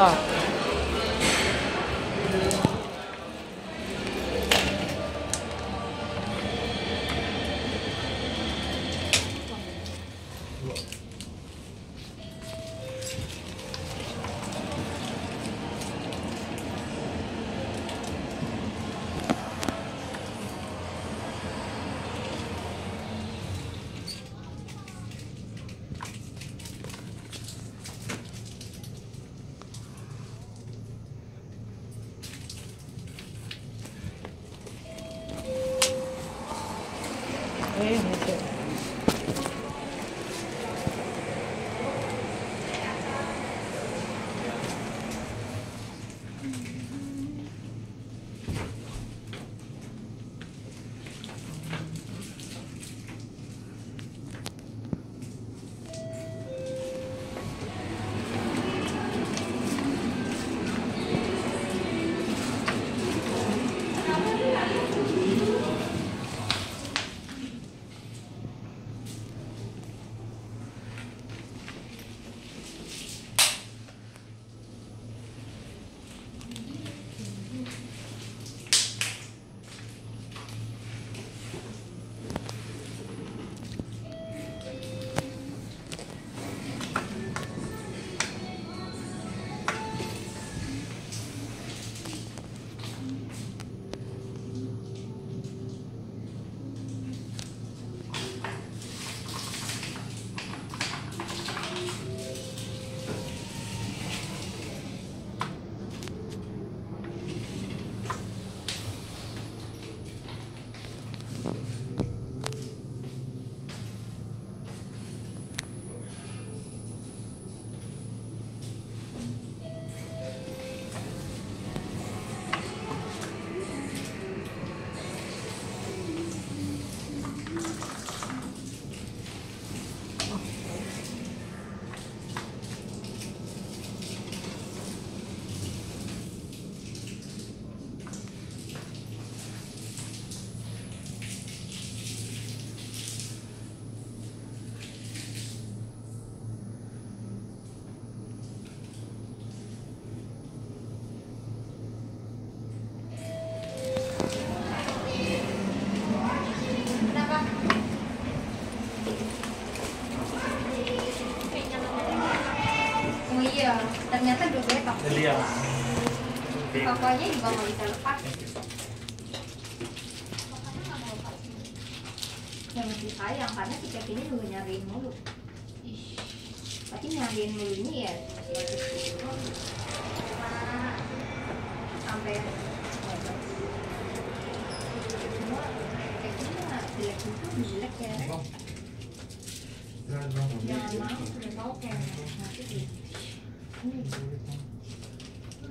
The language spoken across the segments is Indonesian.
자 dua-duanya pakai. Jadi ya. Pokoknya juga nggak bisa lepas. Ya masih sayang karena si Kevin ini juga nyariin mulu. Ih, Tapi nyariin mulu ini ya sampai jelek itu jelek ya. Jangan mau, udah tahu kayak nanti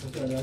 Gitu aja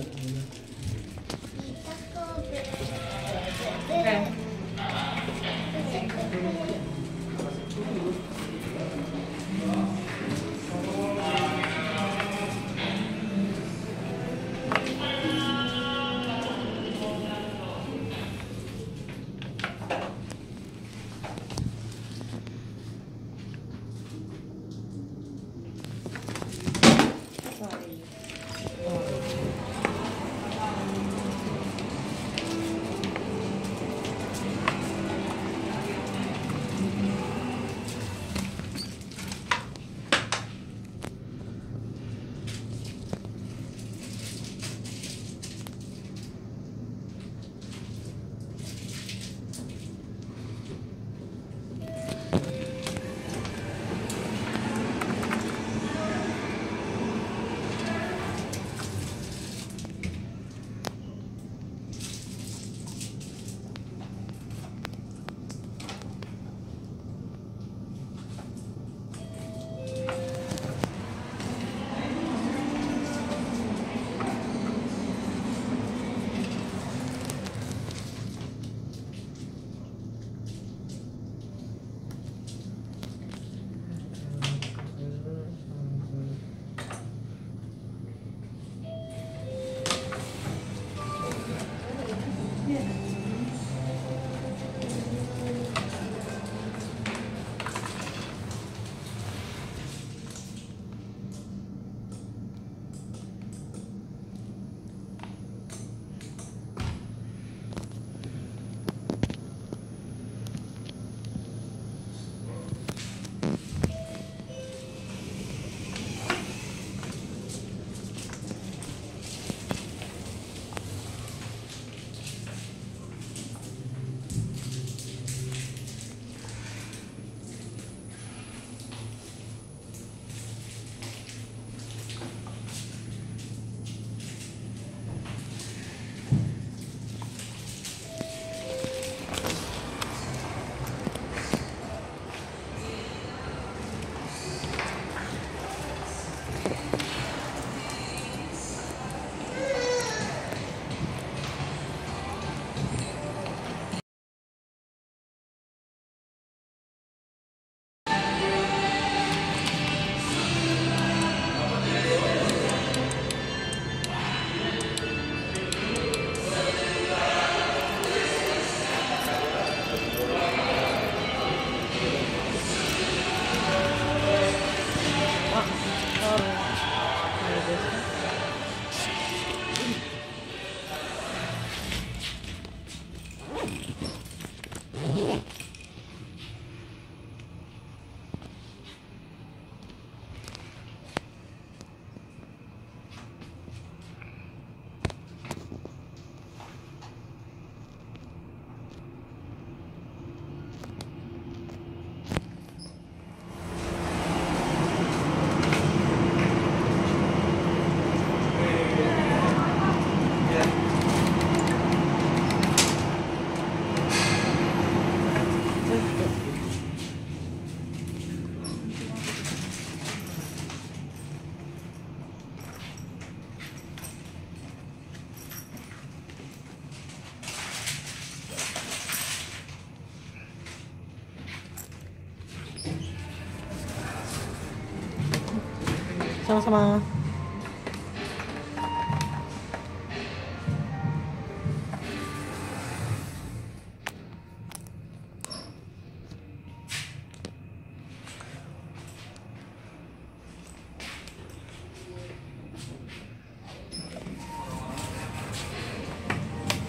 sama-sama.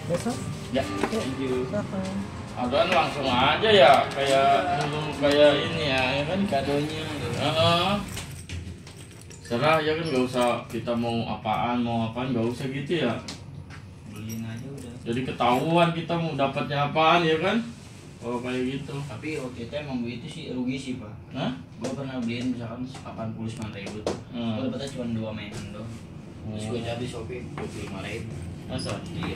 Besok, Ya, thank you. langsung aja ya, kayak dulu kayak ini ya, ya kan kadonya. Heeh. Serah ya kan nggak usah kita mau apaan mau apaan nggak usah gitu ya. beliin aja udah Jadi ketahuan kita mau dapatnya apaan ya kan? Oh kayak gitu. tapi waktu itu emang itu sih rugi sih pak Hah? gue pernah beliin misalkan 89 ribu Hmm. gue dapetnya cuma dua mainan doang terus gue cari di shopee 25 ribu Masa? iya